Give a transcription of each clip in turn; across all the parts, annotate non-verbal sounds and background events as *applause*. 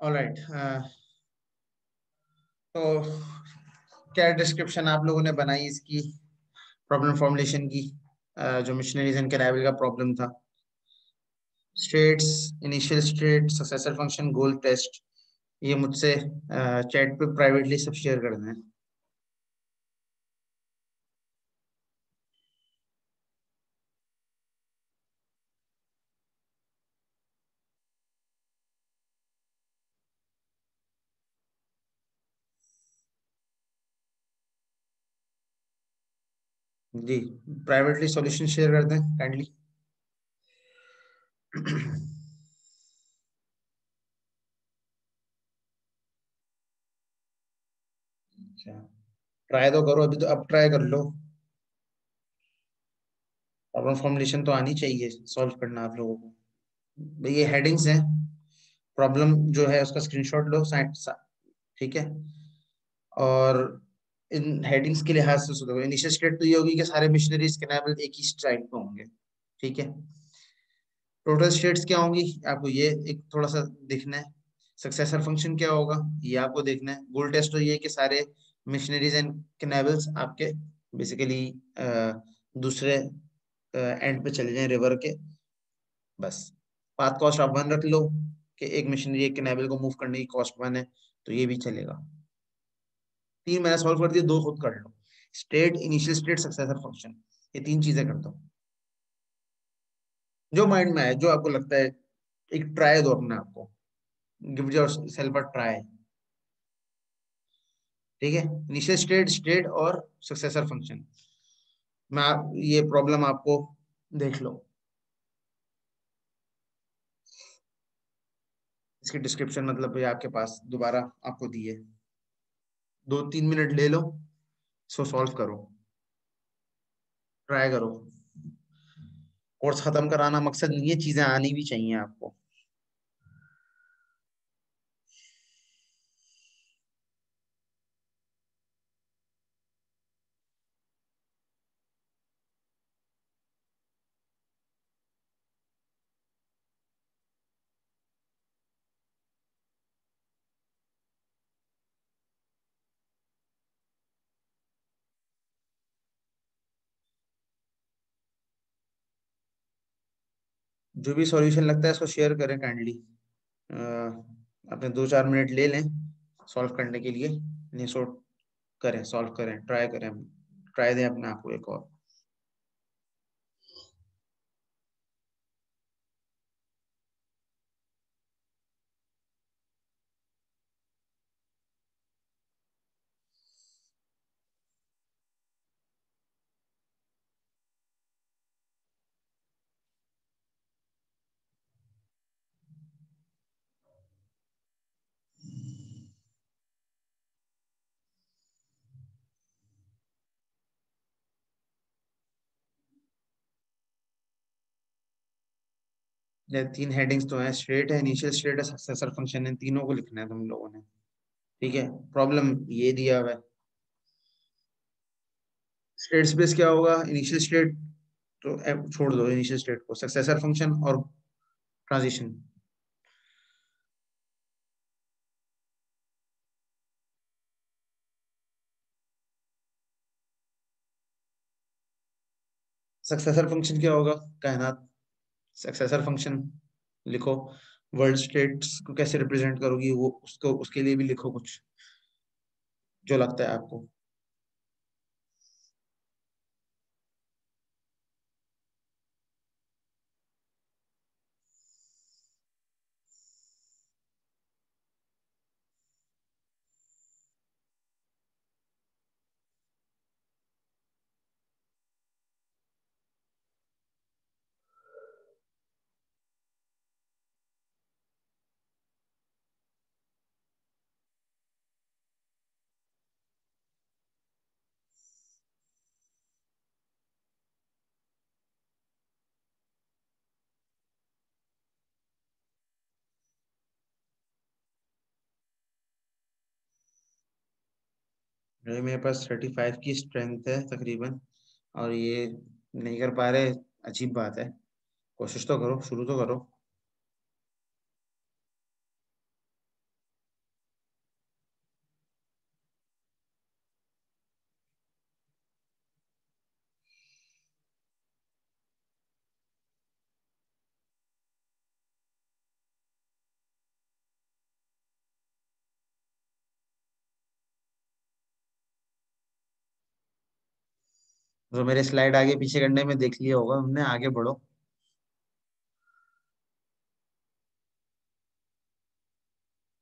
Alright uh, तो क्या description आप लोगों ने बनाई इसकी प्रॉब्लम फॉर्मुलेशन की? Uh, जो मिशनरीज एंड कैनावल का प्रॉब्लम था। States initial state successor function goal test ये मुझसे चैट uh, पे प्राइवेटली सब शेयर कर दें जी प्राइवेटली सॉल्यूशन शेयर कर दें काइंडली अच्छा ट्राई तो करो, अभी तो अब ट्राई कर लो। प्रॉब्लम फॉर्मुलेशन तो आनी चाहिए सॉल्व करना आप लोगों को। ये हेडिंग्स हैं प्रॉब्लम जो है उसका स्क्रीनशॉट लो ठीक है? और इन हेडिंग्स के लिहाज से सुधरो इनिशियल स्टेट तो ये होगी कि सारे मिशनरीज कैनाबल एक ही स्ट्राइक पे होंगे। ठीक है? टोटल स्टेट्स क्या होंगी? आपको ये एक थोड़ा सा देखना है। सक्सेसर फ़ंक्शन क्या होगा? ये आपको देखना है। गोल टेस्ट तो ये कि सारे मिशनरीज एंड कैनाबल्स आपके बेसिकली दूसरे एंड पे चले जाएँ रिवर के। बस। पाथ कॉस्ट आप वन रख लो कि एक मिशनरी एक कैनाबल को मूव करने की कॉस्ट वन है तो ये भी चलेगा। तीन मैंने सॉल्व कर दिया दो खुद कर लो। State initial state successor function ये तीन चीज़ें करता हूँ। जो माइंड में है जो आपको लगता है एक ट्राई दो अपने आप को। Give yourself a try ठीक है? इनिशियल स्टेट स्टेट और सक्सेसर फ़ंक्शन मैं आप, ये प्रॉब्लम आपको देख लो। इसकी डिस्क्रिप्शन मतलब ये आपके पास दोबारा आपको दी है। दो तीन मिनट ले लो, इसको सॉल्व करो। ट्राई करो। कोर्स खत्म कराना मकसद नहीं है चीज़ें आनी भी चाहिए आपको। जो भी सॉल्यूशन लगता है इसको शेयर करें काइंडली अपने दो चार मिनट ले लें सॉल्व करने के लिए। नहीं सो करें सॉल्व करें ट्राई करें। ट्राई दें अपने आप को एक और। तीन हेडिंग्स तो हैं स्ट्रेट है इनिशियल स्ट्रेट है सक्सेसर फ़ंक्शन है, तीनों को लिखना है तुम लोगों ने। ठीक है? प्रॉब्लम ये दिया हुआ है। स्टेट स्पेस क्या होगा? इनिशियल स्टेट तो छोड़ दो इनिशियल स्टेट को। सक्सेसर फ़ंक्शन और ट्रांजिशन सक्सेसर फ़ंक्शन क्या होगा? कायनात। सक्सेसर फ़ंक्शन लिखो। वर्ल्ड स्टेट्स को कैसे रिप्रेजेंट करोगी वो, उसको, उसके लिए भी लिखो कुछ, जो लगता है आपको। अरे मेरे पास थर्टी फाइव की स्ट्रेंथ है तकरीबन, और ये नहीं कर पा रहे, अजीब बात है। कोशिश तो करो, शुरू तो करो। तो मेरे स्लाइड आगे पीछे करने में देख लिया होगा, हमने आगे बढ़ो।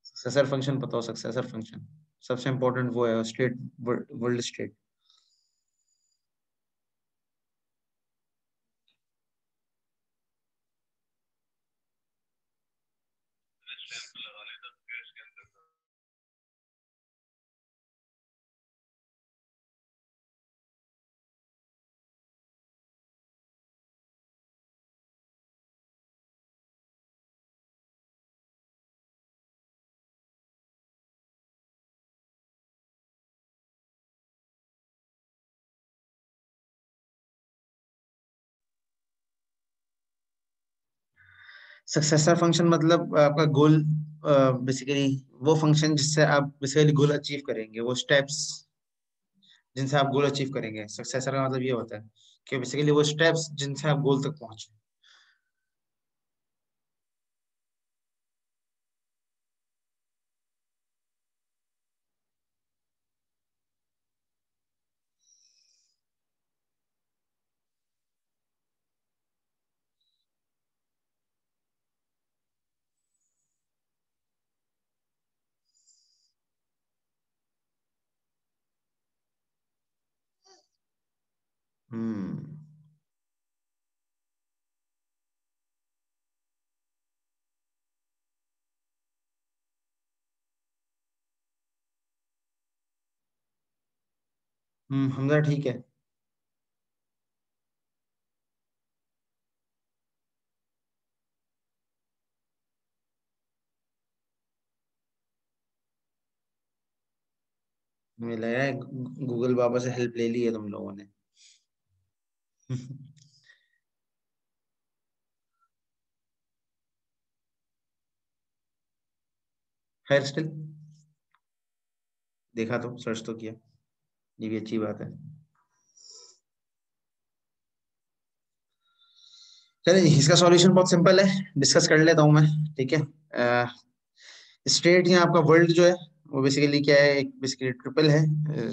सक्सेसर फ़ंक्शन बताओ सक्सेसर फ़ंक्शन सबसे इंपॉर्टेंट वो है state world state successor function मतलब आपका गोल बेसिकली वो फ़ंक्शन जिससे आप बेसिकली गोल अचीव करेंगे, वो स्टेप्स जिनसे आप गोल अचीव करेंगे। सक्सेसर का मतलब ये होता है कि बेसिकली वो स्टेप्स जिनसे आप गोल तक पहुँचे। हम्म हम्म हमजा ठीक है। मुझे है गूगल बाबा से हेल्प ले ली है तुम लोगों ने। *laughs* खैर स्टिल देखा तो सर्च तो किया। ये भी अच्छी बात है। चलिए, इसका सॉल्यूशन बहुत सिंपल है। डिस्कस कर लेता हूँ मैं, ठीक है? स्टेट या आपका वर्ल्ड जो है वो बेसिकली क्या है, एक बेसिकली ट्रिपल है,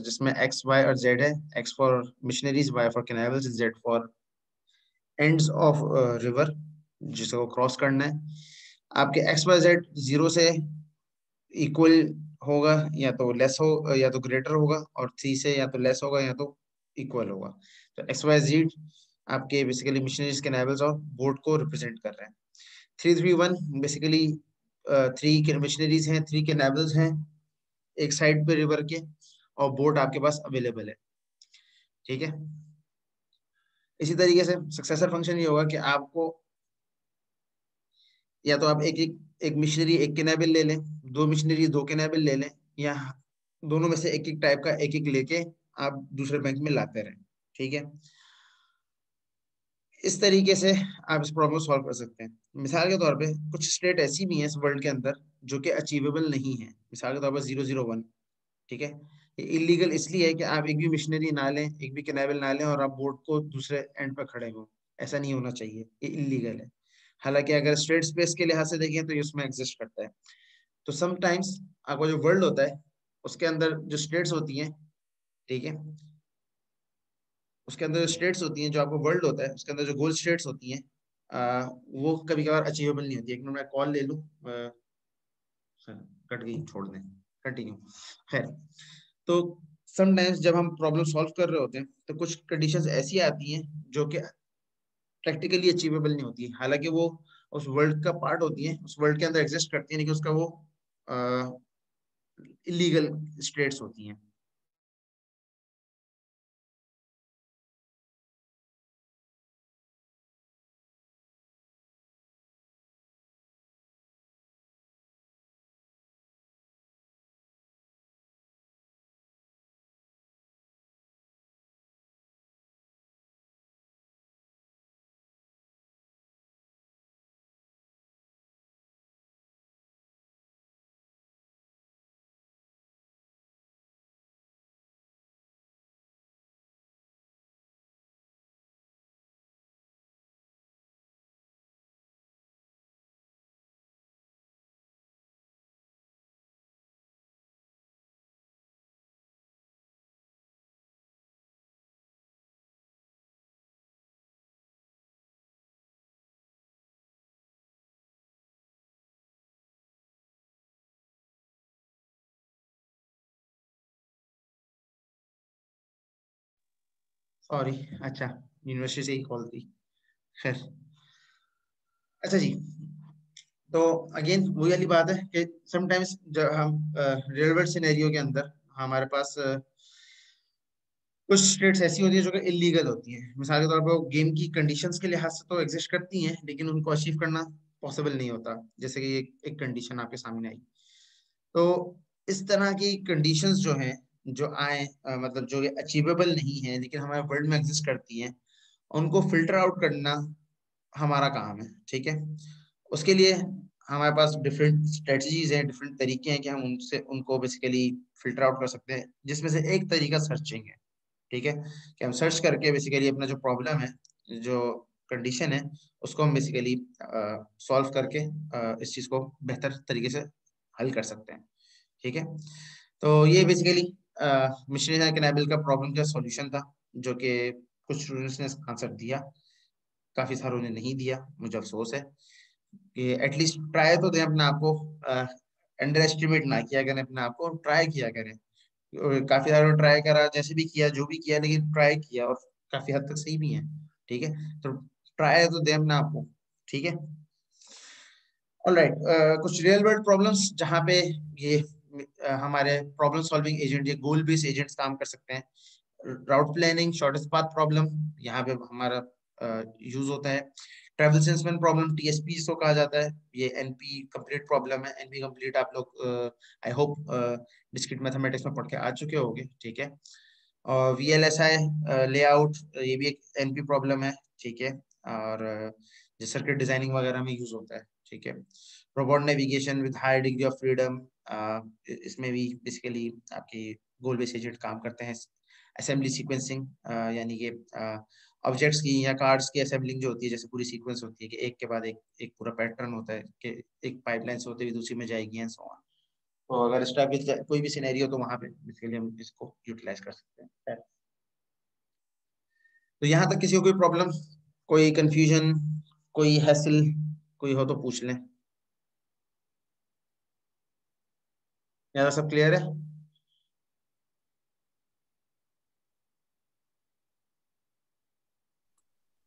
जिसमें एक्स वाई और जेड है। X for missionaries Y for cannibals Z for ends of river जिसको क्रॉस करना है। आपके एक्स वाई जेड ज़ीरो से इक्वल होगा, या तो लेस हो, या तो ग्रेटर होगा, और थ्री से या तो लेस होगा, या तो इक्वल होगा। तो एक्स वाई जेड आपके बेसिकली मिशनरीज के नेवल्स और बोर्ड को रिप्रेजेंट कर रहे हैं। Three three one basically three के मिशनरीज हैं थ्री के नेवल्स हैं। एक साइड पे रिवर के और बोट आपके पास अवेलेबल है। ठीक है? इसी तरीके से सक्सेसर फ़ंक्शन ये होगा कि आपको या तो आप एक एक एक मिशनरी एक केनेबल ले लें, दो मिशनरी दो केनेबल ले लें, या दोनों में से एक एक टाइप का एक एक लेके आप दूसरे बैंक में लाते रहें। ठीक है? इस तरीके से आप इस प्रॉब्लम सॉल्व कर सकते हैं। मिसाल के तौर पे कुछ स्टेट ऐसी भी हैं इस वर्ल्ड के अंदर जो कि अचीवेबल नहीं है। मिसाल के तौर पर ज़ीरो ज़ीरो वन ठीक है? ये इलीगल इसलिए है कि आप एक भी मिशनरी ना लें, एक भी कैनेबल ना लें और आप बोट को दूसरे एंड पर खड़े हो। ऐसा नहीं होना चाहिए, ये इलीगल है। हालाँकि अगर स्टेट स्पेस के लिहाज से देखें तो ये उसमें एग्जिस्ट करता है। तो समटाइम्स आपका जो वर्ल्ड होता है, उसके अंदर जो स्टेट्स होती हैं, ठीक है? उसके अंदर जो स्टेट्स होती हैं, जो आपको वर्ल्ड होता है, उसके अंदर जो गोल स्टेट्स होती हैं वो कभी कभार अचीवेबल नहीं होती। एक मिनट मैं कॉल ले लूँ कट गई छोड़ दें। कंटिन्यू खैर तो समटाइम्स जब हम प्रॉब्लम सॉल्व कर रहे होते हैं तो कुछ कंडीशन ऐसी आती हैं जो कि प्रैक्टिकली अचीवेबल नहीं होती हालाँकि वो उस वर्ल्ड का पार्ट होती है उस वर्ल्ड के अंदर एग्जिस्ट करती है लेकिन उसका वो इलीगल स्टेट्स होती हैं। सॉरी अच्छा यूनिवर्सिटी से ही कॉल थी खैर अच्छा जी तो अगेन वही वाली बात है कि समटाइम्स जब हम रियल वर्ल्ड सिनेरियो के अंदर हमारे पास कुछ स्टेट्स ऐसी होती है जो कि इलीगल होती हैं। मिसाल के तौर पर गेम की कंडीशंस के लिहाज से तो एग्जिस्ट करती हैं, लेकिन उनको अचीव करना पॉसिबल नहीं होता, जैसे कि एक कंडीशन आपके सामने आई। तो इस तरह की कंडीशंस जो हैं जो आए मतलब जो अचीवेबल नहीं है लेकिन हमारे वर्ल्ड में एग्जिस्ट करती हैं उनको फ़िल्टर आउट करना हमारा काम है ठीक है? उसके लिए हमारे पास डिफरेंट स्ट्रेटजीज हैं डिफरेंट तरीके हैं कि हम उनसे उनको बेसिकली फ़िल्टर आउट कर सकते हैं जिसमें से एक तरीका सर्चिंग है ठीक है? कि हम सर्च करके बेसिकली अपना जो प्रॉब्लम है जो कंडीशन है उसको हम बेसिकली सॉल्व करके आ, इस चीज़ को बेहतर तरीके से हल कर सकते हैं ठीक है? तो ये बेसिकली मिशनरी कैनाबिल का प्रॉब्लम का सॉल्यूशन था जो कि कुछ स्टूडेंट्स ने आंसर दिया। काफ़ी सारों ने नहीं दिया मुझे अफसोस है। कि एटलीस्ट ट्राई तो दें अपने आप को अंडर एस्टिमेट ना किया करें अपने आप को ट्राई किया करें। काफ़ी सारे ट्राई करा जैसे भी किया जो भी किया लेकिन ट्राई किया और काफ़ी हद तक सही भी है ठीक है? तो ट्राई तो दें अपने आप को ठीक है? ऑलराइट right, uh, कुछ रियल वर्ल्ड प्रॉब्लम्स जहाँ पे ये हमारे प्रॉब्लम सॉल्विंग एजेंट ये गोल बेस्ड एजेंट्स काम कर सकते हैं। Route planning shortest path problem यहाँ पे हमारा यूज़ होता है। ट्रैवल सेल्समैन प्रॉब्लम टीएसपी इसको कहा जाता है। ये एनपी कंप्लीट प्रॉब्लम है। एनपी कंप्लीट आप लोग आई होप डिस्क्रीट मैथमेटिक्स में पढ़ के आ चुके होंगे। ठीक है? और V L S I layout ये भी एक एनपी प्रॉब्लम है। ठीक है? और सर्किट डिज़ाइनिंग वगैरह में यूज़ होता है। ठीक है? Robot navigation with high degree of freedom इसमें भी बेसिकली आपकी गोल बेस एजेंट काम करते हैं। असेंबली सीक्वेंसिंग यानी कि ऑब्जेक्ट्स की या कार्ड्स की असेंबलिंग जो होती है, जैसे पूरी सीक्वेंस होती है कि एक के बाद एक एक पूरा पैटर्न होता है कि एक पाइपलाइन से होते हुए दूसरी में जाएगी एंड सो ऑन तो अगर की कोई भी सिनेरियो तो वहाँ पे इसके लिए हम इसको यूटिलाइज कर सकते हैं। तो यहाँ तक किसी को कोई प्रॉब्लम कोई कंफ्यूजन कोई हैसल कोई हो तो पूछ लें। यहाँ सब क्लियर है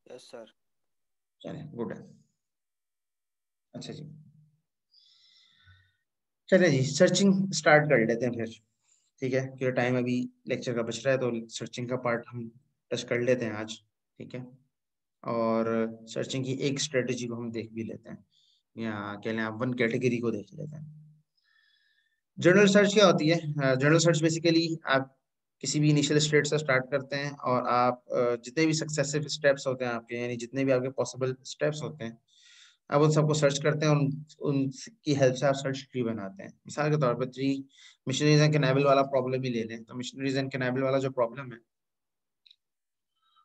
यस सर चलिए गुड है अच्छा जी चलिए जी सर्चिंग स्टार्ट कर लेते हैं फिर ठीक है क्योंकि टाइम अभी लेक्चर का बच रहा है तो सर्चिंग का पार्ट हम टच कर लेते हैं आज ठीक है और सर्चिंग की एक स्ट्रेटेजी को हम देख भी लेते हैं या कह लें आप वन कैटेगरी को देख लेते हैं जनरल सर्च क्या होती है? जनरल सर्च बेसिकली आप किसी भी इनिशियल स्टेट से स्टार्ट करते हैं और आप जितने भी सक्सेसिव स्टेप्स होते हैं आपके, यानी जितने भी आपके पॉसिबल स्टेप्स होते हैं, आप उन सबको सर्च करते हैं, उन, उनकी हेल्प से आप सर्च ट्री बनाते हैं। मिसाल के तौर पर थ्री मिशनरीज एंड कैनाबल वाला प्रॉब्लम ही ले लें। तो मिशनरीज एंड कैनाबल वाला जो प्रॉब्लम है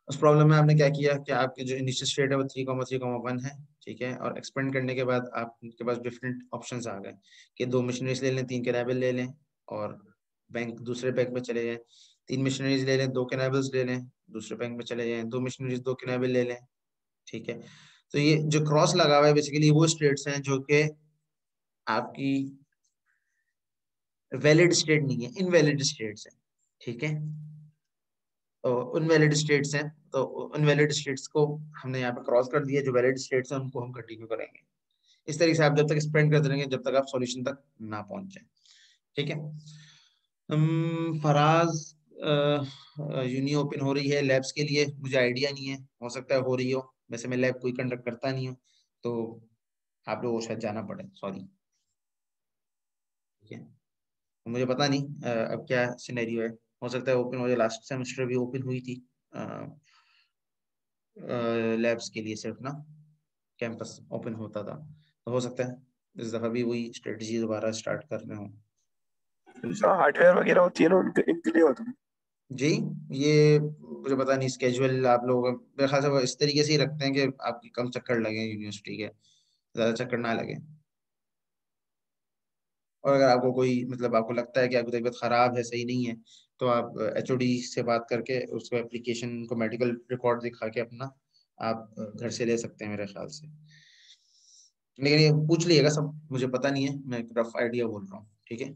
उस प्रॉब्लम में आपने क्या किया कि आपके जो इनिशियल स्टेट है वो three comma three comma one है, ठीक है? और एक्सपेंड करने के बाद आपके पास डिफरेंट ऑप्शन आ गए कि दो मशीनरीज ले लें, तीन कैनाबल ले लें और बैंक दूसरे बैंक में चले जाएँ। तीन मशीनरीज ले लें, दो कैनाबल्स ले लें, दूसरे बैंक में चले जाएँ। दो मशीनरीज दो कैनाबल ले लें, ठीक है? तो ये जो क्रॉस लगा हुआ है बेसिकली वो स्टेट्स हैं जो कि आपकी वैलिड स्टेट नहीं है इनवैलिड स्टेट्स है, ठीक है? अनवैलिड स्टेट्स हैं तो अनवैलिड स्टेट्स को हमने यहाँ पे क्रॉस कर दिया, जो वैलिड स्टेट्स हैं, उनको हम कंटिन्यू करेंगे। इस तरीके से आप जब तक स्पेंड करते रहेंगे जब तक आप सॉल्यूशन तक ना पहुँच। ठीक है? फराज यूनि ओपन हो रही है लैब्स के लिए। मुझे आइडिया नहीं है, हो सकता है हो रही हो। वैसे मैं लैब कोई कंडक्ट करता नहीं हूँ तो आप लोगों शायद जाना पड़े। सॉरी ठीक है? मुझे पता नहीं अब क्या सिनेरियो है। हो सकता है ओपन हो जाए। लास्ट सेमेस्टर भी ओपन हुई थी लैब्स के लिए सिर्फ़ ना कैंपस ओपन होता था। तो हो सकता है इस दफ़ा भी वही स्ट्रेटजी दोबारा स्टार्ट कर रहे हो। हार्डवेयर वगैरह होती है ना उनके इनके लिए होता है। जी ये मुझे पता नहीं स्केजुअल आप लोग मेरे ख्याल से इस तरीके से ही रखते हैं कि आपकी कम चक्कर लगे यूनिवर्सिटी के ज़्यादा चक्कर ना लगे। और अगर आपको कोई मतलब आपको लगता है कि आपकी तबीयत खराब है सही नहीं है तो आप एच से बात करके उसको एप्लीकेशन को मेडिकल रिकॉर्ड दिखा के अपना आप घर से ले सकते हैं मेरे ख्याल से। लेकिन ये पूछ लीजिएगा सब, मुझे पता नहीं है, मैं रफ आइडिया बोल रहा हूँ, ठीक है?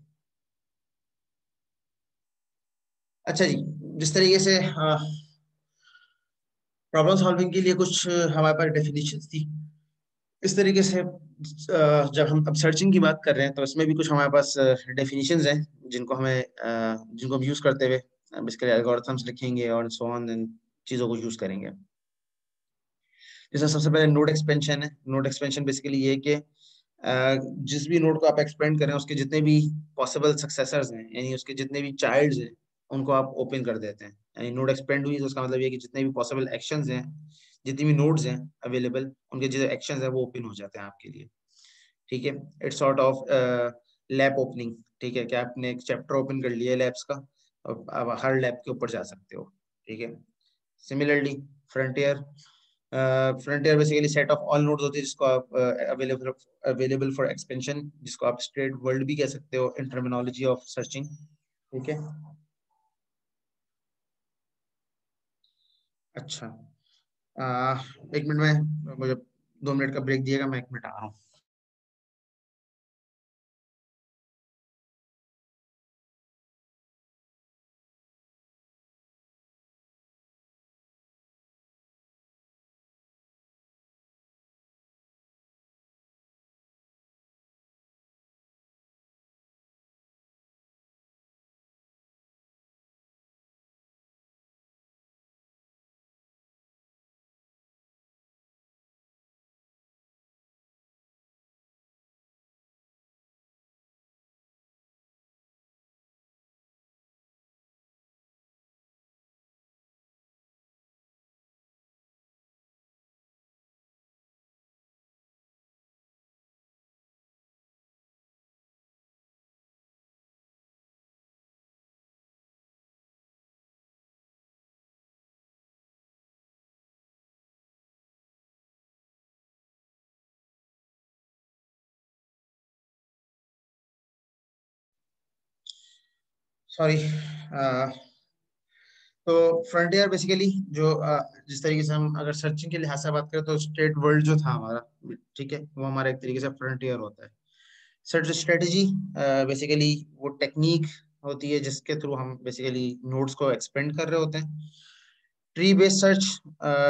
अच्छा जी, जिस तरीके से प्रॉब्लम सॉल्विंग के लिए कुछ हमारे पास डेफिनेशन थी। इस तरीके से जब हम अब सर्चिंग की बात कर रहे हैं तो इसमें भी कुछ हमारे पास डेफिनेशंस हैं, जिनको हमें जिनको हम यूज़ करते हुए बेसिकली एल्गोरिथम्स लिखेंगे और सो ऑन चीज़ों को यूज़ करेंगे। जैसे सबसे पहले नोड एक्सपेंशन है। नोड एक्सपेंशन बेसिकली ये कि जिस भी नोड को आप एक्सपेंड करें उसके जितने भी पॉसिबल सक्सेसर्स हैं, यानी उसके जितने भी चाइल्ड्स हैं, उनको आप ओपन कर देते हैं। यानी नोड एक्सपेंड हुई तो उसका मतलब ये कि जितने भी पॉसिबल एक्शंस हैं जितनी भी नोड्स हैं अवेलेबल उनके जो एक्शंस हैं वो ओपन हो जाते हैं आपके लिए। ठीक है? It's sort of lab opening ठीक है? क्या आपने एक चैप्टर ओपन कर लिया लैब्स का और आप हर लैब के ऊपर जा सकते हो। ठीक है? Similarly frontier frontier basically set of all nodes होती है जिसको आप अवेलेबल अवेलेबल फॉर एक्सपेंशन जिसको आप स्ट्रेट वर्ल्ड भी कह सकते हो इन टर्मिनोलॉजी ऑफ़ सर्चिंग ठीक है? अच्छा। एक मिनट में, मुझे दो मिनट का ब्रेक दिएगा, मैं एक मिनट आ रहा हूँ। सॉरी तो फ्रंटियर बेसिकली जो uh, जिस तरीके से हम अगर सर्चिंग के लिहाज से बात करें तो स्टेट वर्ल्ड जो था हमारा ठीक है वो हमारा एक तरीके से फ्रंटियर होता है। सर्च स्ट्रेटेजी बेसिकली वो टेक्निक होती है जिसके थ्रू हम बेसिकली नोड्स को एक्सपेंड कर रहे होते हैं। ट्री बेस्ड सर्च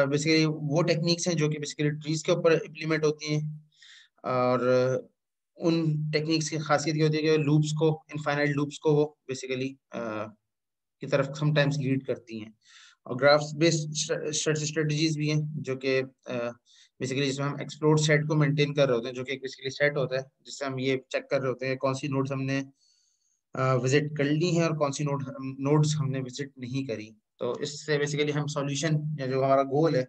बेसिकली वो टेक्निक्स हैं जो कि बेसिकली ट्रीज के ऊपर इम्प्लीमेंट होती हैं। और उन टेक्निक्स की खासियत ये होती है कि लूप्स को इनफाइनाइट लूप्स को वो बेसिकली की तरफ़ समटाइम्स लीड करती हैं। और ग्राफ्स बेस्ड स्ट्रेटजीज भी हैं, जो कि बेसिकली जिसमें हम एक्सप्लोर सेट को मेंटेन कर रहे होते हैं, जो कि एक बेसिकली सेट होता है, जिससे हम ये चेक कर रहे होते हैं कौन सी नोड्स हमने विज़िट कर ली हैं और कौन सी नोड नोड्स हमने विज़िट नहीं करी। तो इससे बेसिकली हम सॉल्यूशन या जो हमारा गोल है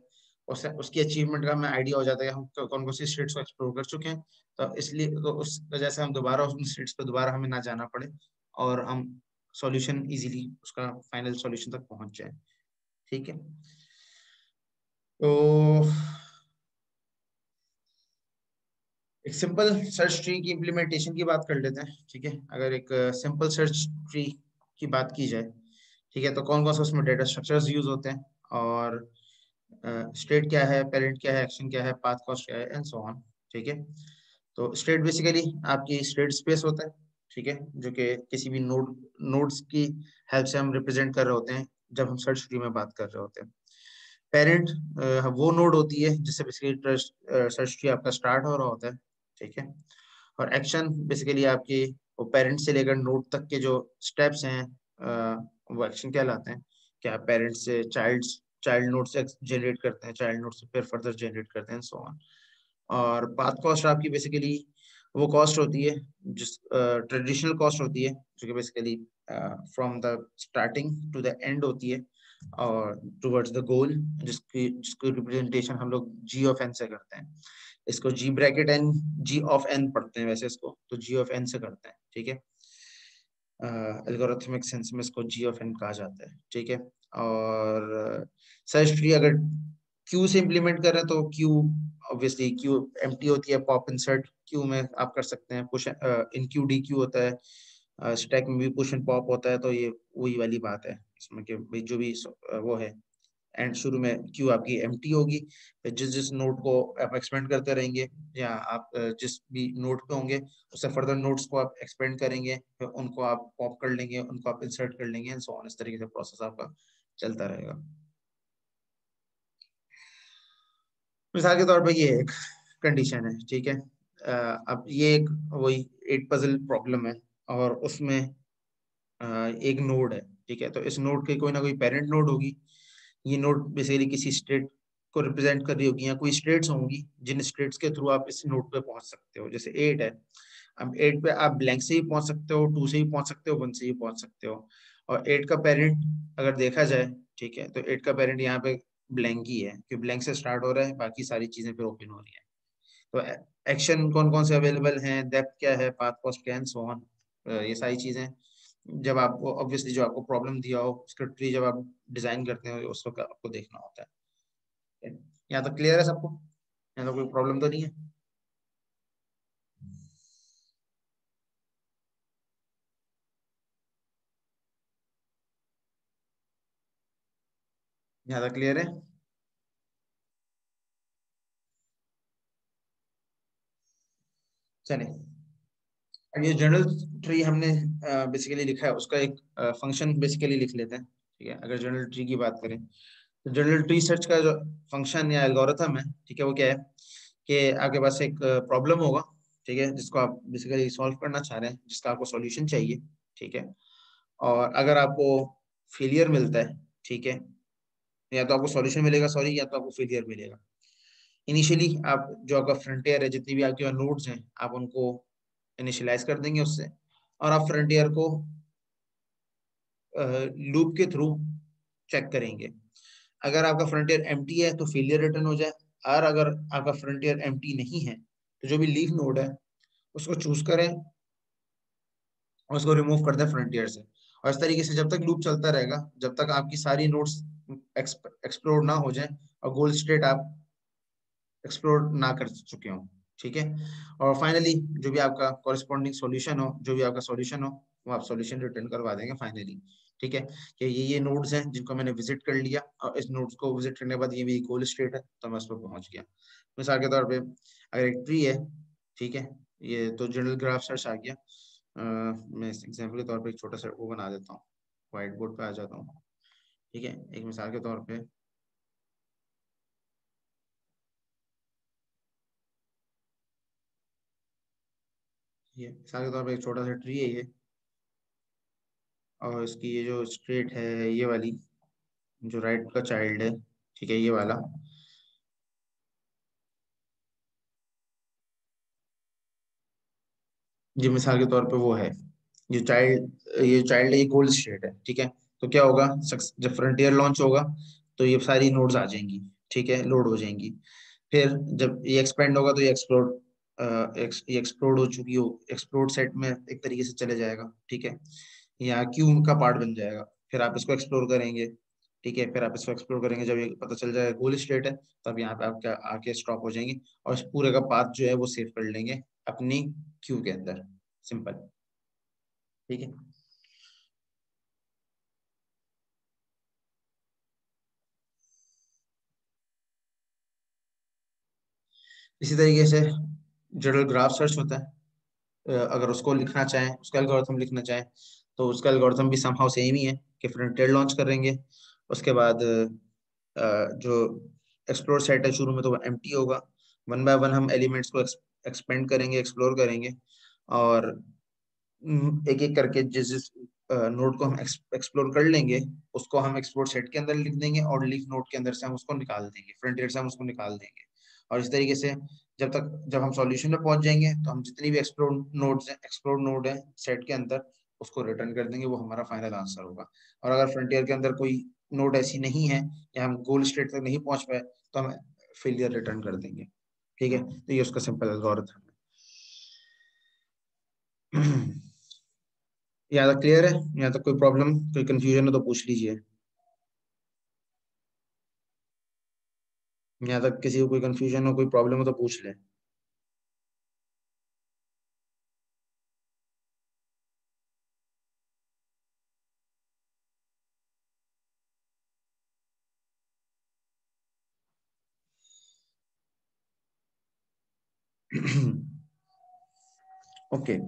उससे उसकी अचीवमेंट का हमें आइडिया हो जाता है हम कौन कौन सी स्टेट्स को एक्सप्लोर कर चुके हैं। तो इसलिए तो उस वजह से हम दोबारा उन स्टेट्स पे दोबारा हमें ना जाना पड़े और हम सॉल्यूशन इजीली उसका फाइनल सॉल्यूशन तक पहुँच जाए। ठीक है? तो एक सिंपल सर्च ट्री की इम्प्लीमेंटेशन की बात कर लेते हैं, ठीक है? अगर एक सिंपल सर्च ट्री की बात की जाए, ठीक है? तो कौन कौन सा उसमें डेटा स्ट्रक्चर्स यूज़ होते हैं और स्टेट क्या है पेरेंट क्या है एक्शन क्या है पाथ कॉस्ट क्या है एंड सो ऑन ठीक है? तो स्टेट बेसिकली आपकी स्टेट स्पेस होता है, ठीक है? जो कि किसी भी नोड नोड्स की हेल्प से हम रिप्रेजेंट कर रहे होते हैं, जब हम सर्च ट्री में बात कर रहे होते हैं। पेरेंट वो नोड होती है, जिससे बेसिकली सर्च ट्री आपका स्टार्ट हो रहा होता है, ठीक है? और एक्शन बेसिकली आपके, वो पेरेंट से लेकर नोड तक के जो स्टेप्स हैं वो एक्शन कहलाते हैं क्या पेरेंट्स से चाइल्ड चाइल्ड नोड से जनरेट करते हैं चाइल्ड नोड से फिर फर्दर जनरेट करते हैं सो ऑन और पाथ कॉस्ट आपकी बेसिकली वो कॉस्ट होती है जिस ट्रेडिशनल uh, कॉस्ट होती है जो कि basically from the starting to the end होती है और टुवर्ड्स द गोल जिसकी जिसकी रिप्रेजेंटेशन हम लोग जी ऑफ़ एन से करते हैं. इसको G bracket N G of N पढ़ते हैं वैसे इसको तो जी ऑफ़ एन से करते हैं ठीक है? एल्गोरिथमिक सेंस में इसको जी ऑफ़ एन कहा जाता है ठीक है? और सर्च ट्री अगर क्यू से इम्प्लीमेंट कर रहे हैं तो क्यू ऑब्वियसली क्यू एम्प्टी होती है पॉप इंसर्ट क्यू में आप कर सकते हैं पुश इन क्यू डी क्यू होता है स्टैक में भी पुश एंड पॉप होता है तो ये वही वाली बात है, इसमें कि भाई जो भी वो है। एंड शुरू में क्यू आपकी एम होगी, फिर जिस जिस नोट को आप एक्सपेंड करते रहेंगे, या आप जिस भी नोट पे होंगे, उससे फर्दर नोट्स को आप एक्सपेंड करेंगे, फिर उनको आप पॉप कर लेंगे, उनको आप इंसर्ट कर लेंगे एंड सो ऑन इस तरीके से प्रोसेस आपका चलता रहेगा। मिसाल के तौर पे ये एक कंडीशन है, ठीक है? अब ये एक वही एट पजल प्रॉब्लम है और उसमें एक नोड है, ठीक है? तो इस नोड के कोई ना कोई पेरेंट नोड होगी। ये नोड बेसिकली किसी स्टेट को रिप्रेजेंट कर रही होगी या कोई स्टेट्स होंगी, जिन स्टेट्स के थ्रू आप इस नोड पे पहुँच सकते हो। जैसे एट है, अब एट पे आप ब्लैंक से ही पहुँच सकते हो टू से ही पहुँच सकते हो वन से ही पहुँच सकते हो। और एट का पेरेंट अगर देखा जाए, ठीक है तो एट का पेरेंट यहाँ पे ब्लैंक ही है, क्योंकि ब्लैंक से स्टार्ट हो रहा है, बाकी सारी चीज़ें फिर ओपन हो रही है। तो एक्शन कौन कौन से अवेलेबल हैं डेप्थ क्या है पाथ कॉस्ट क्या सो ऑन ये सारी चीज़ें। जब आपको ऑब्वियसली जो आपको प्रॉब्लम दिया हो उसका ट्री जब आप डिज़ाइन करते हो, उस वक्त आपको देखना होता है। यहाँ तक क्लियर है सबको यहाँ तो कोई प्रॉब्लम तो नहीं है? तक क्लियर है? चलिए। अब ये जनरल ट्री हमने बेसिकली लिखा है, उसका एक फ़ंक्शन बेसिकली लिख लेते हैं, ठीक है? अगर जनरल ट्री की बात करें तो जनरल ट्री सर्च का जो फ़ंक्शन या एल्गोरिथम है, ठीक है, वो क्या है? कि आपके पास एक प्रॉब्लम होगा, ठीक है, जिसको आप बेसिकली सॉल्व करना चाह रहे हैं, जिसका आपको सॉल्यूशन चाहिए, ठीक है? और अगर आपको फेलियर मिलता है, ठीक है या तो आपको सॉल्यूशन मिलेगा सॉरी या तो आपको फेलियर मिलेगा। इनिशियली आप जो आपका फ्रंटियर है, जितनी भी आपके नोड्स हैं, आप उनको इनिशियलाइज कर देंगे उससे। और आप फ्रंटियर को लूप के थ्रू चेक करेंगे। अगर आपका फ्रंटियर एम है तो फेलियर रिटर्न हो जाए। और अगर आपका फ्रंटियर एम नहीं है तो जो भी लीव नोड है, उसको चूज़ करें, उसको रिमूव कर दें फ्रंटियर से। और इस तरीके से जब तक लूप चलता रहेगा, जब तक आपकी सारी नोड्स एक्सप्लोर ना हो जाए और गोल स्टेट आप एक्सप्लोर ना कर चुके हो ठीक है? और फाइनली जो भी आपका कॉरेस्पॉन्डिंग सॉल्यूशन हो जो भी आपका सॉल्यूशन हो वो आप सॉल्यूशन रिटर्न करवा देंगे फाइनली ठीक है? कि ये ये नोड्स हैं जिनको मैंने विज़िट कर लिया और इस नोड्स को विज़िट करने के बाद ये मेरी गोल स्टेट है तो मैं उस पर पहुँच गया। मिसाल के तौर पे अगर एक ट्री है ठीक है? ये तो जनरल ग्राफ सर्च आ गया। आ, मैं एग्ज़ाम्पल के तौर पे एक छोटा सा वो बना देता हूँ व्हाइट बोर्ड पे आ जाता हूँ। ठीक है, एक मिसाल के तौर पे। ये मिसाल के तौर पे एक छोटा सा ट्री है ये। और इसकी ये जो स्ट्रेट है, ये वाली, जो राइट का चाइल्ड है, ठीक है, ये वाला। ये मिसाल के तौर पे वो है। ये चाइल्ड ये चाइल्ड ये गोल्ड स्टेट है, ठीक है। तो क्या होगा? जब फ्रंटियर लॉन्च होगा तो ये सारी नोड्स आ जाएँगी, ठीक है? लोड हो जाएँगी। फिर जब ये एक्सपेंड होगा तो ये एक्सप्लोर ये एक्सप्लोर हो चुकी हो। एक्सप्लोर सेट में एक तरीके से चले जाएगा, ठीक है? यहाँ क्यू का पार्ट बन जाएगा। फिर आप इसको एक्सप्लोर करेंगे, ठीक है? फिर आप इसको एक्सप्लोर करेंगे। जब ये पता चल जाएगा गोल स्टेट है, तब यहाँ पे आप क्या आके स्टॉप हो जाएँगे और इस पूरे का पाथ जो है वो सेव कर लेंगे अपनी क्यू के अंदर। सिंपल ठीक है? इसी तरीके से जनरल ग्राफ सर्च होता है। अगर उसको लिखना चाहें, उसका एल्गोरिथम लिखना चाहें तो उसका एल्गोरिथम भी समहाउ सेम ही है कि फ्रंटियर लॉन्च करेंगे। उसके बाद जो एक्सप्लोर सेट है शुरू में तो वो एम होगा। वन बाय वन हम एलिमेंट्स को एक्सपेंड करेंगे एक्सप्लोर करेंगे और एक एक करके जिस जिस नोट को हम एक्सप्लोर कर लेंगे, उसको हम एक्सप्लोर सेट के अंदर लिख देंगे और लीफ नोट के अंदर से हम उसको निकाल देंगे फ्रंट फ्रंटियर से हम उसको निकाल देंगे। और इस तरीके से जब तक, जब हम सॉल्यूशन में पहुँच जाएँगे तो हम जितनी भी एक्सप्लोर नोड्स हैं एक्सप्लोर नोड है सेट के अंदर, उसको रिटर्न कर देंगे, वो हमारा फाइनल आंसर होगा। और अगर फ्रंटियर के अंदर कोई नोड ऐसी नहीं है, या हम गोल स्टेट तक नहीं पहुँच पाए तो हम फेलियर रिटर्न कर देंगे। ठीक है? तो ये उसका सिंपल एल्गोरिथम है। यहाँ तक क्लियर है? यहाँ तक कोई प्रॉब्लम कोई कंफ्यूजन है तो पूछ लीजिए। यहाँ तक किसी को कोई कंफ्यूजन हो, कोई प्रॉब्लम हो तो पूछ ले ओके *clears throat* okay.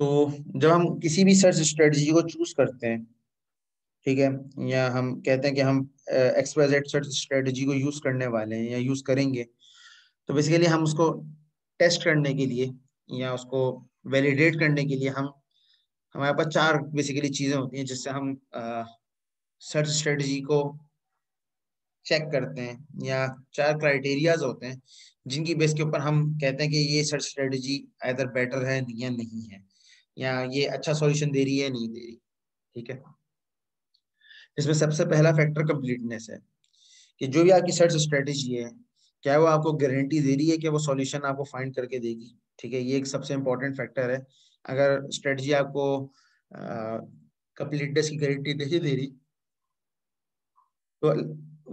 तो जब हम किसी भी सर्च स्ट्रेटजी को चूज़ करते हैं ठीक है? या हम कहते हैं कि हम एक्सवाइजेड सर्च स्ट्रेटजी को यूज़ करने वाले हैं या यूज़ करेंगे तो बेसिकली हम उसको टेस्ट करने के लिए या उसको वैलिडेट करने के लिए हम, हमारे पास चार बेसिकली चीज़ें होती हैं जिससे हम सर्च स्ट्रेटजी को चेक करते हैं या चार क्राइटेरियाज होते हैं जिनकी बेस के ऊपर हम कहते हैं कि ये सर्च स्ट्रेटजी इधर बेटर है या नहीं है या ये अच्छा सॉल्यूशन दे रही है नहीं दे रही, ठीक है? इसमें सबसे पहला फैक्टर कंप्लीटनेस है कि जो भी आपकी सर्च स्ट्रेटेजी है, क्या वो आपको गारंटी दे रही है कि वो सॉल्यूशन आपको फाइंड करके देगी? ठीक है, ये एक सबसे इम्पोर्टेंट फैक्टर है। अगर स्ट्रेटजी आपको कंप्लीटनेस की गारंटी नहीं दे रही तो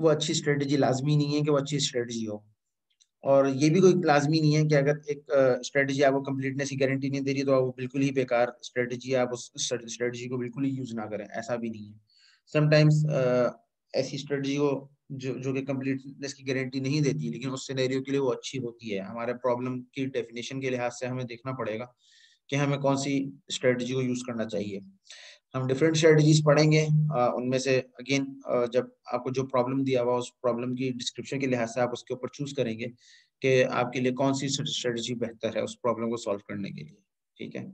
वो अच्छी स्ट्रेटजी लाजमी नहीं है कि वो अच्छी स्ट्रेटजी हो। और ये भी कोई लाजमी नहीं है कि अगर एक स्ट्रेटजी आपको कंप्लीटनेस की गारंटी नहीं दे रही तो आप बिल्कुल ही बेकार स्ट्रेटजी आप उस स्ट्रेटजी को बिल्कुल ही यूज़ ना करें। ऐसा भी नहीं है। समटाइम्स ऐसी स्ट्रेटजी हो जो जो कि कंप्लीटनेस की गारंटी नहीं देती, लेकिन उस सिनेरियो के लिए वो अच्छी होती है। हमारे प्रॉब्लम की डेफिनेशन के लिहाज से हमें देखना पड़ेगा कि हमें कौन सी स्ट्रेटजी को यूज़ करना चाहिए। हम डिफरेंट स्ट्रेटजीज पढ़ेंगे उनमें से अगेन जब आपको जो प्रॉब्लम दिया हुआ, उस प्रॉब्लम की डिस्क्रिप्शन के लिहाज से आप उसके ऊपर चूज़ करेंगे कि आपके लिए कौन सी स्ट्रेटजी बेहतर है उस प्रॉब्लम को सॉल्व करने के लिए। ठीक है?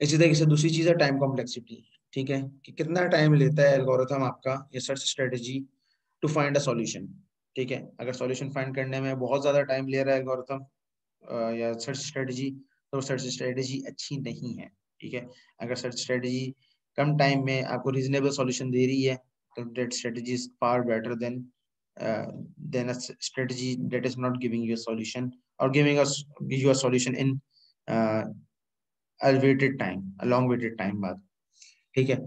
इसी तरीके से दूसरी चीज़ है टाइम कॉम्प्लेक्सिटी ठीक है, कि कितना टाइम लेता है एल्गोरिथम आपका ये search strategy to find a solution ठीक है, अगर सॉल्यूशन फाइंड करने में बहुत ज़्यादा टाइम ले रहा है एल्गोरिथम या सर्च स्ट्रेटजी तो सर्च स्ट्रेटजी अच्छी नहीं है, ठीक है? अगर सर्च स्ट्रेटजी कम टाइम में आपको रीजनेबल सॉल्यूशन दे रही है तो that strategy is far better than than a strategy that is not giving you a solution और giving you a solution in elevated time a long waited time बाद। ठीक है?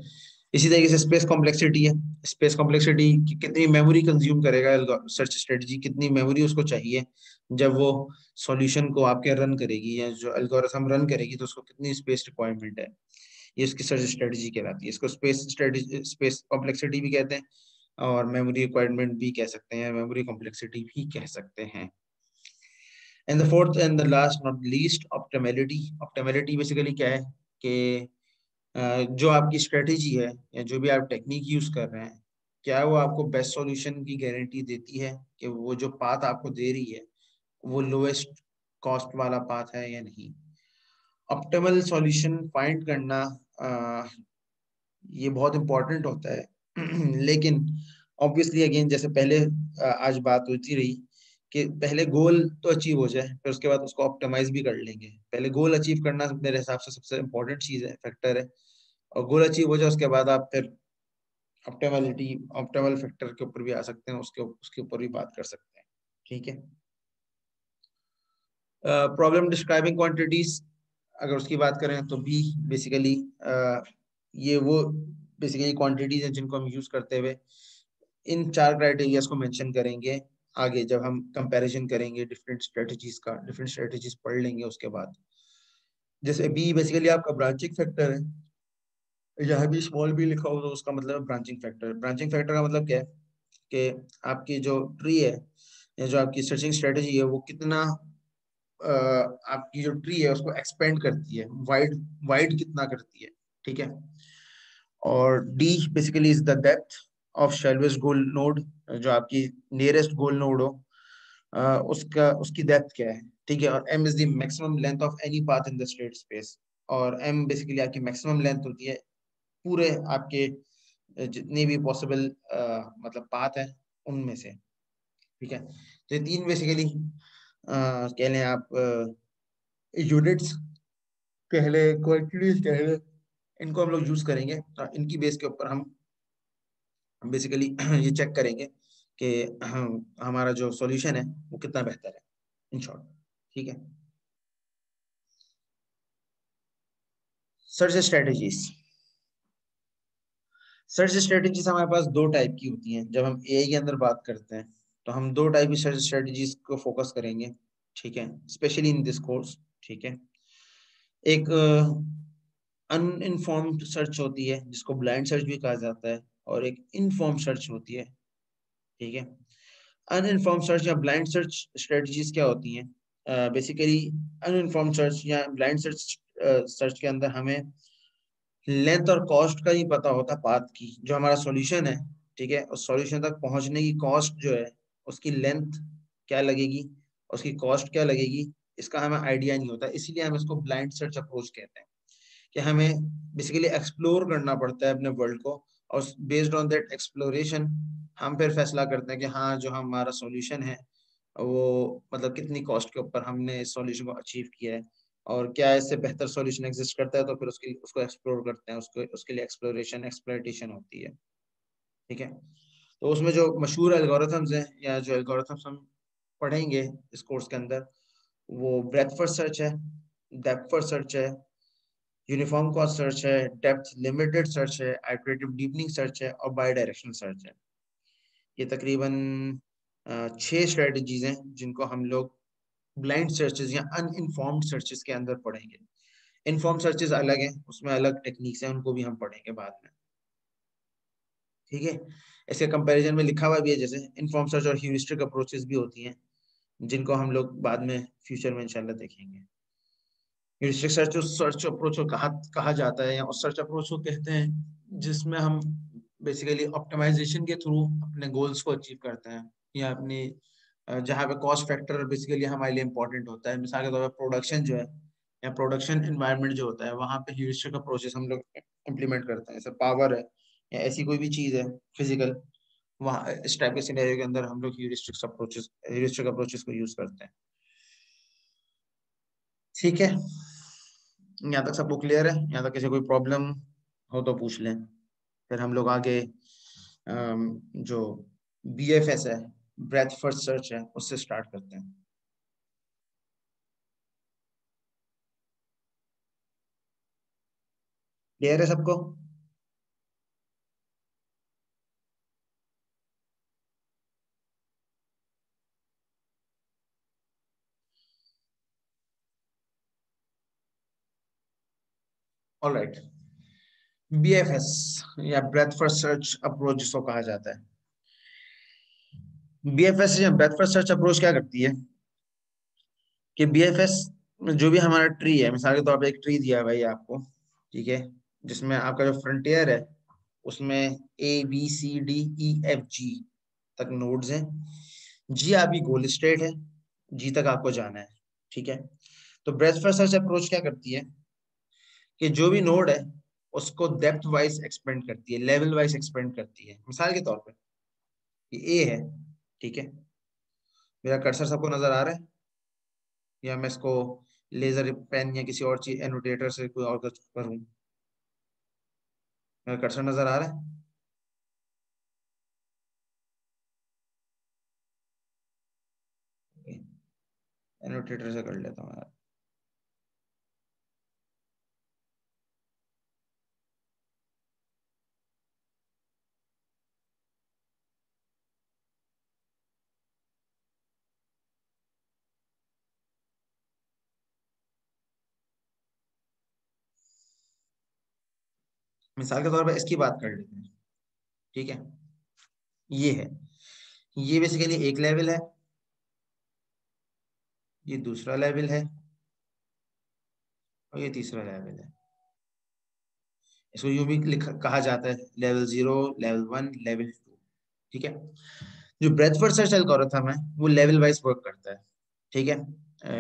इसी तरीके से स्पेस कॉम्प्लेक्सिटी है। स्पेस कॉम्प्लेक्सिटी कि कितनी मेमोरी कंज्यूम करेगा सर्च स्ट्रेटजी कितनी मेमोरी उसको चाहिए, जब वो सॉल्यूशन को आपके रन करेगी या जो एल्गोरिथम रन करेगी तो उसको कितनी स्पेस रिक्वायरमेंट है। ये इसकी सर्च स्ट्रेटजी कहलाती है। इसको स्पेस स्ट्रेटजी स्पेस कॉम्प्लेक्सिटी भी कहते हैं और मेमोरी रिक्वायरमेंट भी कह सकते हैं मेमोरी कॉम्प्लेक्सिटी भी कह सकते हैं। And the fourth and the last not least optimality optimality basically क्या है? कि जो आपकी स्ट्रेटेजी है या जो भी आप टेक्निक यूज़ कर रहे हैं क्या वो आपको बेस्ट सॉल्यूशन की गारंटी देती है कि वो जो पाथ आपको दे रही है वो लोएस्ट कॉस्ट वाला पाथ है या नहीं? ऑप्टिमल सॉल्यूशन फाइंड करना आ, ये बहुत इंपॉर्टेंट होता है। *clears throat* लेकिन ऑब्वियसली अगेन जैसे पहले आज बात होती रही कि पहले गोल तो अचीव हो जाए फिर उसके बाद उसको ऑप्टिमाइज भी कर लेंगे। पहले गोल अचीव करना मेरे हिसाब से सबसे इम्पोर्टेंट चीज़ है फैक्टर है। और गोल अचीव हो जाए उसके बाद आप फिर ऑप्टिमलिटी ऑप्टिमल फैक्टर के ऊपर भी आ सकते हैं उसके उसके ऊपर भी बात कर सकते हैं ठीक है? प्रॉब्लम डिस्क्राइबिंग क्वांटिटीज अगर उसकी बात करें तो बी बेसिकली uh, ये वो बेसिकली क्वांटिटीज हैं जिनको हम यूज़ करते हुए इन चार क्राइटेरियाज को मेंशन करेंगे आगे जब हम कंपैरिजन करेंगे डिफरेंट स्ट्रेटजीज का डिफरेंट स्ट्रेटजीज पढ़ लेंगे उसके बाद। जैसे बी बेसिकली आपका ब्रांचिंग फैक्टर है यहाँ भी स्मॉल बी लिखा हो तो उसका मतलब ब्रांचिंग फैक्टर ब्रांचिंग फैक्टर का मतलब क्या है? कि आपकी जो ट्री है या जो आपकी सर्चिंग स्ट्रेटेजी है वो कितना आपकी जो ट्री है उसको एक्सपेंड करती है. वाइड वाइड कितना करती है ठीक है? और D basically is the depth of shallowest goal node जो आपकी नियरेस्ट गोल नोड हो uh, उसका उसकी डेप्थ क्या है ठीक है? और M is the maximum length of any path in the state space और एम बेसिकली आपकी मैक्सिमम लेंथ होती है पूरे आपके जितने भी पॉसिबल मतलब पाथ है, उनमें से। ठीक है? तो तीन बेसिकली कह लें आप यूनिट्स कह ले क्वांटिटीज कह ले इनको हम लोग यूज़ करेंगे। तो इनकी बेस के ऊपर हम बेसिकली ये चेक करेंगे कि हम हमारा जो सॉल्यूशन है, वो कितना बेहतर है इन शॉर्ट ठीक है? सर्च स्ट्रेटजीज सर्च स्ट्रेटेजीज हमारे पास दो टाइप की होती हैं। जब हम ए के अंदर बात करते हैं तो हम दो टाइप की सर्च स्ट्रेटेजीज को फोकस करेंगे ठीक है? स्पेशली इन दिस कोर्स ठीक है? एक अनइनफॉर्म्ड uh, सर्च होती है जिसको ब्लाइंड सर्च भी कहा जाता है और एक इनफॉर्म सर्च होती है ठीक है? अनइनफॉर्म सर्च या ब्लाइंड सर्च स्ट्रेटजीज क्या होती हैं? बेसिकली अनइनफॉर्म सर्च या ब्लाइंड सर्च सर्च के अंदर हमें लेंथ और कॉस्ट का ही पता होता पाथ की, जो हमारा सॉल्यूशन है, ठीक है? उस सॉल्यूशन तक पहुँचने की कॉस्ट जो है, उसकी लेंथ क्या लगेगी? उसकी कॉस्ट क्या लगेगी? इसका हमें आइडिया नहीं होता, इसीलिए हम इसको ब्लाइंड सर्च अप्रोच कहते हैं कि हमें बेसिकली एक्सप्लोर करना पड़ता है अपने वर्ल्ड को, और बेस्ड ऑन दैट एक्सप्लोरेशन हम फिर फैसला करते हैं कि हाँ जो हमारा सॉल्यूशन है, वो मतलब कितनी कॉस्ट के ऊपर हमने इस सॉल्यूशन को अचीव किया है। और क्या इससे बेहतर सॉल्यूशन एग्जिस्ट करता है तो फिर उसके, उसको एक्सप्लोर करते हैं, उसको, उसके लिए एक्सप्लोरेशन एक्सप्लोरेशन होती है। ठीक है? तो उसमें जो मशहूर एल्गोरिथम्स हैं, या जो एल्गोरिथम्स हम पढ़ेंगे इस कोर्स के अंदर, वो ब्रेथ फ़र्स्ट सर्च है डेप्थ फ़र्स्ट सर्च है यूनिफॉर्म कॉस्ट सर्च है डेप्थ लिमिटेड सर्च है आइट्रेटिव डीपनिंग सर्च है, और बाई डायरेक्शनल सर्च है। ये तकरीबन छह स्ट्रेटजीज हैं जिनको हम लोग ब्लाइंड सर्चेस या अनइनफॉर्म्ड सर्चेस के अंदर पढ़ेंगे। इनफॉर्म सर्चेस अलग हैं, उसमें अलग टेक्निक्स हैं, उनको भी हम पढ़ेंगे बाद में। ठीक है? इसके कंपैरिजन में लिखा हुआ भी है, जैसे इनफॉर्म सर्च और ह्यूरिस्टिक अप्रोचेस भी होती हैं, जिनको हम लोग बाद में फ्यूचर में इंशाल्लाह देखेंगे। ह्यूरिस्टिक सर्च उस सर्च अप्रोच को कहा कहा जाता है या उस सर्च अप्रोच को कहते हैं, जिसमें हम बेसिकली ऑप्टिमाइजेशन के थ्रू अपने गोल्स को अचीव करते हैं, या अपनी जहाँ पे कॉस्ट फैक्टर बेसिकली हमारे लिए इंपॉर्टेंट होता है। मिसाल के तौर पर प्रोडक्शन जो है, या प्रोडक्शन इन्वायरमेंट जो होता है, वहाँ पे ह्यूरिस्टिक प्रोसेस हम लोग इम्प्लीमेंट करते हैं। जैसे पावर है, या ऐसी कोई भी चीज़ है फ़िज़िकल वहाँ, इस टाइप के सिनेरियो के अंदर हम लोग ह्यूरिस्टिक अप्रोचेस ह्यूरिस्टिक अप्रोचेस को यूज़ करते हैं। ठीक है? यहाँ तक सबको क्लियर है। यहाँ तक किसी कोई प्रॉब्लम हो तो पूछ लें। फिर हम लोग आगे जो बी एफ़ एस है ब्रेथ फ़र्स्ट सर्च है, उससे स्टार्ट करते हैं। क्लियर है सबको? All right B F S या ब्रेथ फ़र्स्ट सर्च अप्रोच जिसको कहा जाता है। बीएफएस या ब्रेथ फ़र्स्ट सर्च अप्रोच क्या करती है? कि बीएफएस जो भी हमारा ट्री है, मिसाल के तौर पर एक ट्री दिया भाई आपको, ठीक है? जिसमें आपका जो फ्रंटियर है, उसमें A B C D E F G तक नोड्स हैं। जी आपकी गोल स्टेट है जी तक आपको जाना है, ठीक है? तो ब्रेथ फ़र्स्ट सर्च अप्रोच क्या करती है? कि जो भी नोड है, उसको डेप्थ वाइज एक्सपेंड करती है लेवल वाइज एक्सपेंड करती है। मिसाल के तौर पर ए है ठीक है? मेरा कर्सर सबको नज़र आ रहा है? या मैं इसको लेजर पेन या किसी और चीज़ एनोटेटर से कोई और करूँ? मेरा कर्सर नज़र आ रहा है? एनोटेटर से कर लेता हूँ यार। मिसाल के तौर पर इसकी बात कर लेते हैं। ठीक है? ये है। ये बेसिकली एक लेवल है। ये दूसरा लेवल है। और ये तीसरा लेवल है। इसको यूँ भी कहा जाता है level zero level one level two ठीक है? जो ब्रेथ फ़र्स्ट सर्च एल्गोरिथम है, वो लेवल वाइज वर्क करता है। ठीक है?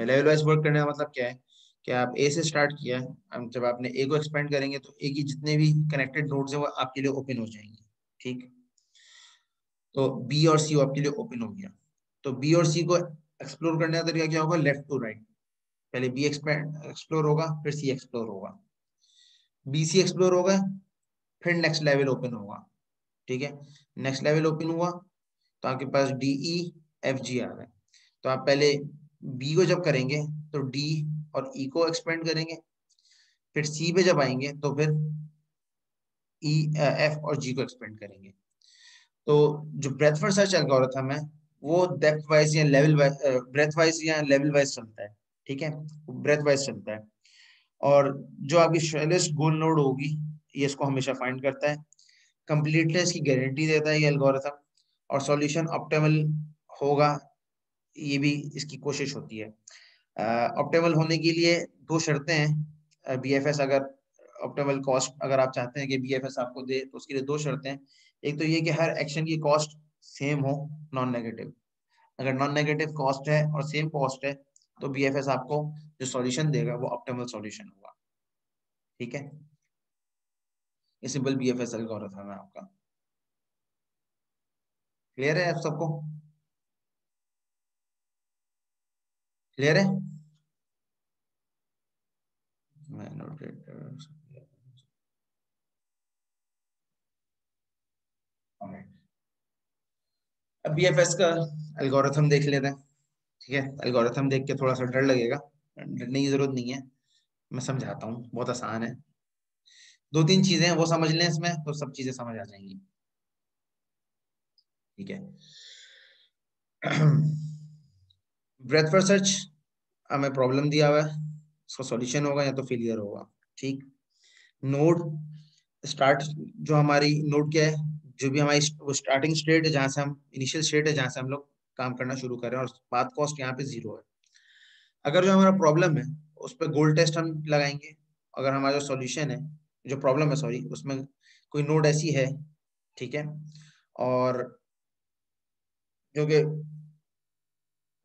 लेवल वाइज वर्क करने का मतलब क्या है? कि आप ए से स्टार्ट किया है जब आपने ए को एक्सपेंड करेंगे तो ए की जितने भी कनेक्टेड नोड्स हैं वो आपके लिए ओपन हो जाएँगे, ठीक? तो बी और सी आपके लिए ओपन हो गया। तो बी और सी को एक्सप्लोर करने का तरीका क्या होगा? लेफ़्ट टू राइट पहले बी एक्सपेंड एक्सप्लोर होगा, फिर सी एक्सप्लोर होगा। बी सी एक्सप्लोर होगा, फिर नेक्स्ट लेवल ओपन होगा, ठीक है? नेक्स्ट लेवल ओपन हुआ तो आपके पास डी ई एफ़ जी आ गए तो आप पहले बी को जब करेंगे तो डी और ई e को एक्सपेंड करेंगे। फिर सी पे जब आएँगे तो फिर ई e, एफ़ और जी को एक्सपेंड करेंगे। तो जो ब्रेथ फ़र्स्ट सर्च एल्गोरिथम है वो डेप्थ वाइज या लेवल ब्रेथ वाइज या लेवल वाइज चलता है ठीक है? ब्रेथ वाइज चलता है। और जो आपकी शेलेस्ट गोल नोड होगी ये इसको हमेशा फाइंड करता है। कंप्लीटनेस की गारंटी देता है ये एल्गोरिथम और सॉल्यूशन ऑप्टिमल होगा ये भी इसकी कोशिश होती है। ऑप्टिमल होने के लिए दो शर्तें हैं। बीएफएस अगर ऑप्टिमल कॉस्ट अगर आप चाहते हैं कि बीएफएस आपको दे तो उसके लिए दो शर्तें हैं। एक तो ये कि हर एक्शन की कॉस्ट सेम हो नॉन नेगेटिव अगर नॉन नेगेटिव कॉस्ट है और सेम कॉस्ट है तो बीएफएस आपको जो सॉल्यूशन देगा, वो ऑप्टेबल सॉल्यूशन होगा। ठीक है? ये सिंपल बीएफएस एल्गोरिथम है आपका। क्लियर है आप सबको? क्लियर है? अब बीएफएस का एल्गोरिथम देख लेते हैं। ठीक है? एल्गोरिथम देख के थोड़ा सा डर लगेगा। डरने की ज़रूरत नहीं है। मैं समझाता हूँ। बहुत आसान है। दो तीन चीज़ें हैं वो समझ लें इसमें तो सब चीज़ें समझ आ जाएँगी। ठीक है? *clears throat* ब्रेथ फॉर सर्च हमें प्रॉब्लम दिया हुआ है। उसका सॉल्यूशन होगा या तो फेलियर होगा। ठीक? नोड स्टार्ट जो हमारी नोड क्या है? जो भी हमारी वो स्टार्टिंग स्टेट है जहाँ से हम इनिशियल स्टेट है जहाँ से हम लोग काम करना शुरू करें और बात कॉस्ट यहाँ पे ज़ीरो है। अगर जो हमारा प्रॉब्लम है, उस पर गोल्ड टेस्ट हम लगाएँगे। अगर हमारा जो सॉल्यूशन है, जो प्रॉब्लम है सॉरी उसमें कोई नोड ऐसी है, ठीक है? और जो कि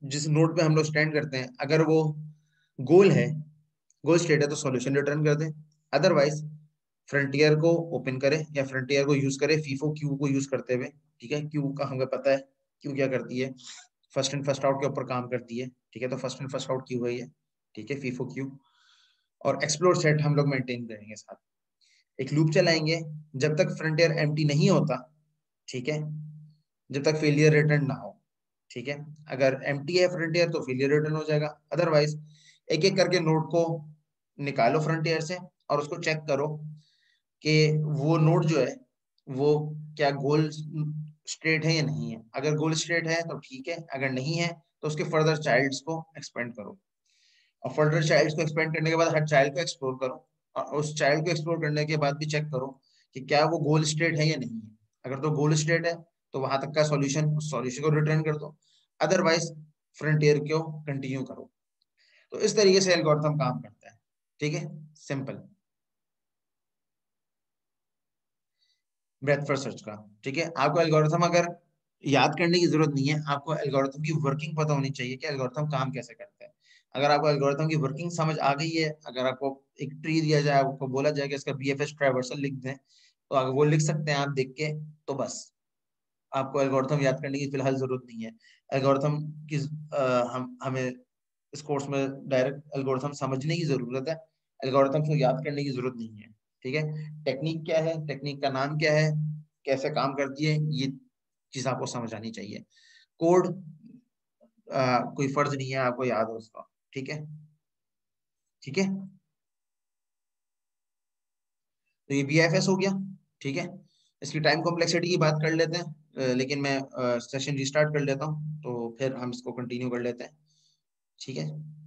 जिस नोट पे हम लोग स्टैंड करते हैं, अगर वो गोल है, गोल स्टेट है तो सॉल्यूशन रिटर्न कर दें। अदरवाइज़, फ्रंटियर को ओपन करें या फ्रंटियर को यूज़ करें, फीफो क्यू को यूज़ करते हुए, ठीक है? क्यू का हमें पता है, क्यू क्या करती है? फ़र्स्ट एंड फ़र्स्ट आउट के ऊपर काम करती है, ठीक है? तो first and first out queue है ठीक है? FIFO queue. और एक्सप्लोर सेट हम लोग मेंटेन करेंगे साथ। एक लूप चलाएँगे, जब तक फ्रंटियर एम नहीं होता, ठीक है? जब तक फेलियर रिटर्न ना हो। ठीक है? अगर एम टी है फ्रंटियर तो फेलियर रिटर्न हो जाएगा। अदरवाइज़ एक एक करके नोट को निकालो फ्रंटियर से और उसको चेक करो कि वो नोट जो है, वो क्या गोल स्ट्रेट है या नहीं है। अगर गोल स्ट्रेट है तो ठीक है, अगर नहीं है तो उसके फर्दर चाइल्ड्स को एक्सपेंड करो। और फर्दर चाइल्ड्स को एक्सपेंड करने के बाद हर चाइल्ड को एक्सप्लोर करो और उस चाइल्ड को एक्सप्लोर करने के बाद भी चेक करो कि क्या वो गोल स्ट्रेट है या नहीं है। अगर तो गोल स्ट्रेट है तो वहाँ तक का सॉल्यूशन सॉल्यूशन को रिटर्न कर दो। अदरवाइज़ फ्रंटियर को कंटिन्यू करो। तो इस तरीके से एल्गोरिथम काम करता है। ठीक है? सिंपल ब्रेथ फ़र्स्ट सर्च का ठीक है? आपको एल्गोरिथम अगर याद करने की ज़रूरत नहीं है, आपको एल्गोरिथम की वर्किंग पता होनी चाहिए कि एल्गोरिथम काम कैसे करता है। अगर आपको एल्गोरिथम की वर्किंग समझ आ गई है, अगर आपको एक ट्री दिया जाए, आपको बोला जाए कि इसका बी एफ़ लिख दें तो अगर वो लिख सकते हैं आप देख के तो बस। आपको एल्गोरिथम याद करने की फ़िलहाल ज़रूरत नहीं है। एल्गोरिथम की हम हमें इस कोर्स में डायरेक्ट एल्गोरिथम समझने की ज़रूरत है। एल्गोरिथम को याद करने की ज़रूरत नहीं है ठीक है? टेक्निक क्या है? टेक्निक का नाम क्या है? कैसे काम करती है? ये चीज़ आपको समझ आनी चाहिए। कोड आ, कोई फ़र्ज़ नहीं है आपको याद हो उसका ठीक है? ठीक है? तो ये BFS हो गया ठीक है? इसकी टाइम कॉम्प्लेक्सिटी की बात कर लेते हैं। लेकिन मैं सेशन रिस्टार्ट कर लेता हूँ तो फिर हम इसको कंटिन्यू कर लेते हैं। ठीक है?